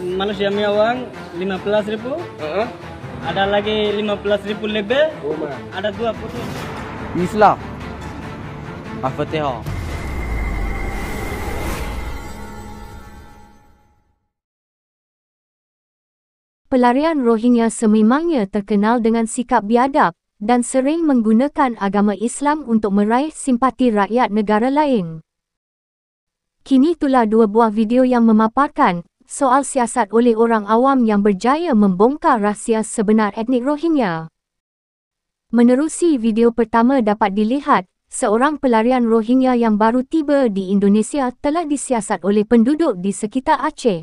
manusia uang 15 ribu. Ha? Ada lagi 15 ribu lebih. Oh. Ada 20. Islam. Al-Fatihah. Pelarian Rohingya sememangnya terkenal dengan sikap biadab dan sering menggunakan agama Islam untuk meraih simpati rakyat negara lain. Kini itulah dua buah video yang memaparkan soal siasat oleh orang awam yang berjaya membongkar rahsia sebenar etnik Rohingya. Menerusi video pertama dapat dilihat, seorang pelarian Rohingya yang baru tiba di Indonesia telah disiasat oleh penduduk di sekitar Aceh.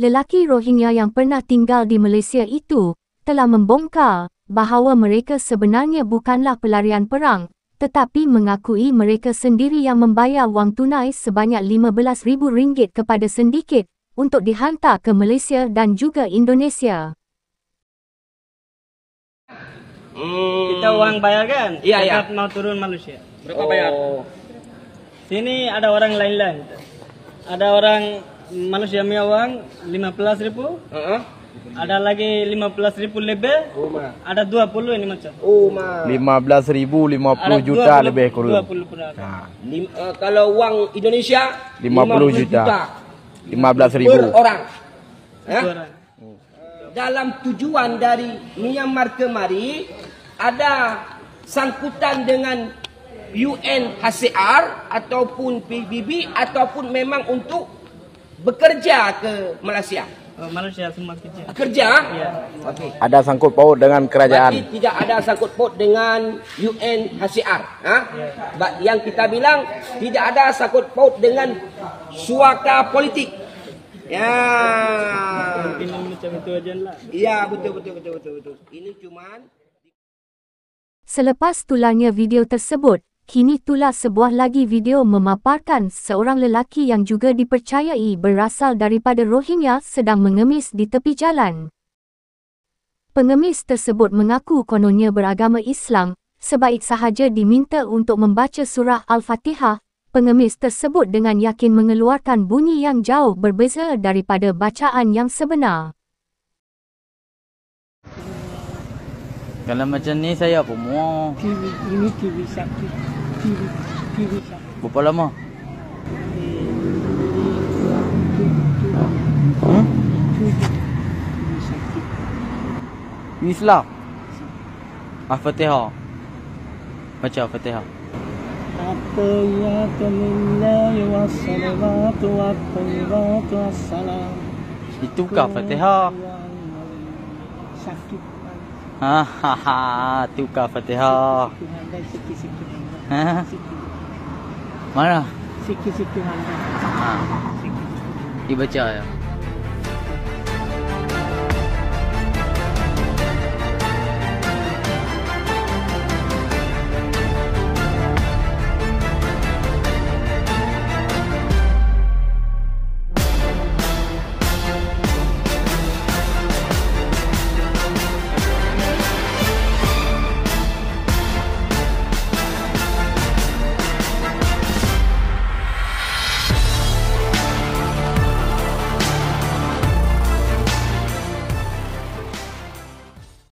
Lelaki Rohingya yang pernah tinggal di Malaysia itu telah membongkar bahawa mereka sebenarnya bukanlah pelarian perang tetapi mengakui mereka sendiri yang membayar wang tunai sebanyak RM15,000 kepada sindiket untuk dihantar ke Malaysia dan juga Indonesia. Hmm. Kita uang bayar kan? Iya, iya. mau turun Malaysia. Berapa oh. bayar? Sini ada orang lain-lain. Ada orang Malaysia punya uang 15 ribu. Uh -huh. Ada lagi 15 ribu lebih. Oh, ada 20 ini macam. Oh, ma. 15 ribu, 50 ada juta 20, lebih kurang. 20 pun ada. Nah. Lim, uh, kalau uang Indonesia, 50, 50 juta. juta. 15,000 per orang. Ya? Dalam tujuan dari Myanmar kemari ada sangkutan dengan UNHCR ataupun PBB ataupun memang untuk bekerja ke Malaysia. Oh, Malaysia semua kerja. Kerja? Ya. Okay. Ada sangkut paut dengan kerajaan. Berarti tidak ada sangkut paut dengan UNHCR. Ha? Ya. Yang kita bilang tidak ada sangkut paut dengan suaka politik. Ya. Ini macam itu aja lah. Ya, betul betul betul betul betul. Ini cuman Selepas tularnya video tersebut, kini tular sebuah lagi video memaparkan seorang lelaki yang juga dipercayai berasal daripada Rohingya sedang mengemis di tepi jalan. Pengemis tersebut mengaku kononnya beragama Islam, sebaik sahaja diminta untuk membaca surah Al-Fatihah, pengemis tersebut dengan yakin mengeluarkan bunyi yang jauh berbeza daripada bacaan yang sebenar. Kalau macam ni saya apa mau? TV ini TV sakit. TV TV sakit. Berapa lama? Hmm? Islam. Al-Fatihah. Baca Al-Fatihah. At-tayyatu lillahi was-salawatu wat-tayyibatu was-salam. Itu Al-Fatihah? Sakit. Ha ha ha, tu kah Al-Fatihah. Tuhan dan sikit-sikit. Ha? Mana? Sikit-sikit Ha. Dibaca ya.